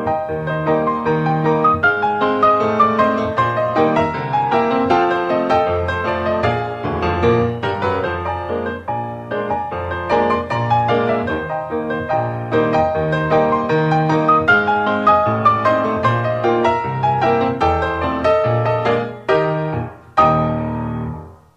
Música